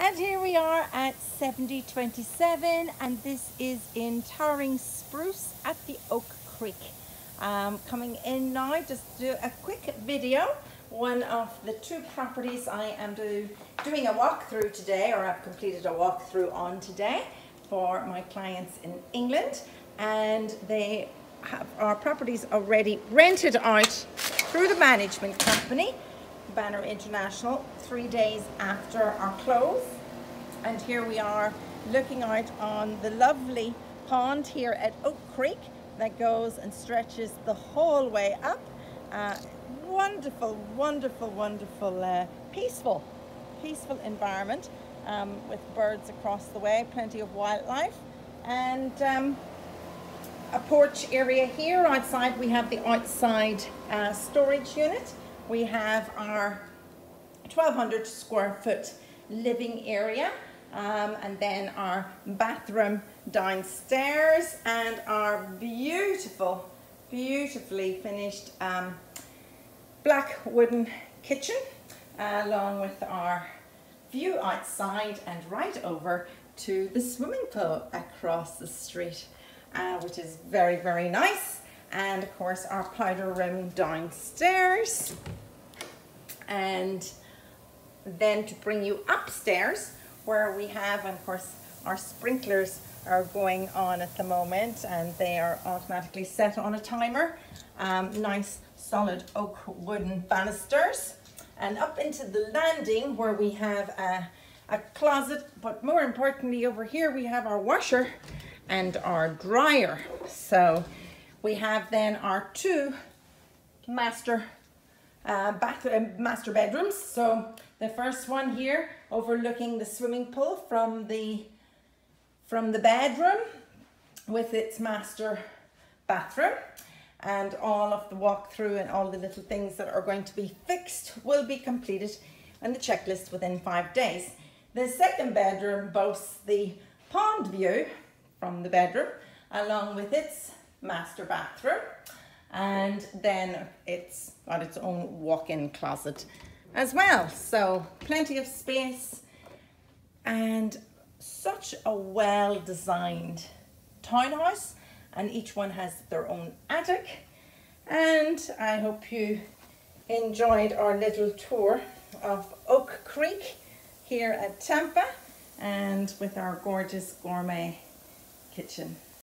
And here we are at 7027 and this is in Towering Spruce at the Oak Creek. Um, coming in now just do a quick video. One of the two properties I am do, doing a walkthrough today or I've completed a walkthrough on today for my clients in England and they have our properties already rented out through the management company Banner International three days after our close. And here we are looking out on the lovely pond here at Oak Creek that goes and stretches the whole way up. Uh, wonderful, wonderful, wonderful, uh, peaceful, peaceful environment um, with birds across the way, plenty of wildlife. And um, a porch area here outside we have the outside uh, storage unit we have our 1200 square foot living area um, and then our bathroom downstairs and our beautiful beautifully finished um, black wooden kitchen uh, along with our view outside and right over to the swimming pool across the street uh, which is very very nice and of course our powder room downstairs. And then to bring you upstairs where we have and of course our sprinklers are going on at the moment and they are automatically set on a timer. Um, nice solid oak wooden banisters. And up into the landing where we have a, a closet but more importantly over here we have our washer and our dryer. So we have then our two master uh, bath, uh, master bedrooms. So the first one here overlooking the swimming pool from the from the bedroom with its master bathroom and all of the walkthrough and all the little things that are going to be fixed will be completed and the checklist within five days. The second bedroom boasts the pond view from the bedroom along with its master bathroom. And then it's got its own walk-in closet as well. So plenty of space and such a well designed townhouse. And each one has their own attic. And I hope you enjoyed our little tour of Oak Creek here at Tampa and with our gorgeous gourmet kitchen.